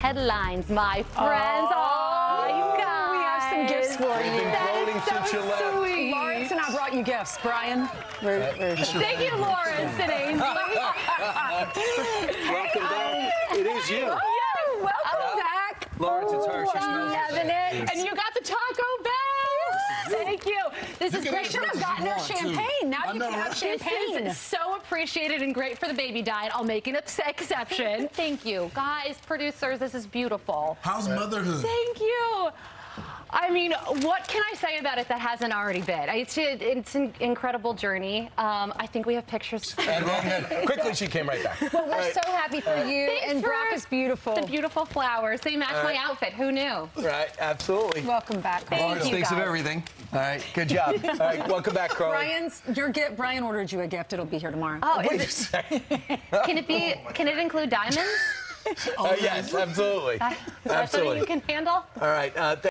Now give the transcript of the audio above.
Headlines, my friends. Oh, you guys. we have some gifts for We've you. been That is gloating so since you left. sweet. Lawrence and I brought you gifts. Brian, where, where's your- Thank you, Lawrence and Ainsley. Welcome back. It is you. Oh, yes, welcome uh, back. Lawrence, it's her. She smells the Loving it. And you got the Taco Bell. Thank you. This is great. should have gotten us champagne. Now I you know, can have right? champagne. This is so appreciated and great for the baby diet. I'll make an exception. Thank you. Guys, producers, this is beautiful. How's motherhood? Thank you. I mean, what can I say about it that hasn't already been? It's, a, it's an incredible journey. Um, I think we have pictures. And then, quickly, she came right back. Well, we're so happy for you, Thanks and for Brock is beautiful. The beautiful flowers. They match my outfit. Who knew? Right, absolutely. Welcome back. Thank Lawrence you, thinks of everything. All right, good job. All right, welcome back, Carley. Brian's your gift. Brian ordered you a gift. It'll be here tomorrow. Oh, Wait a is second. it, can it be? Can it include diamonds? Uh, yes, absolutely. Is that something Absolutely. you can handle? All right. Uh,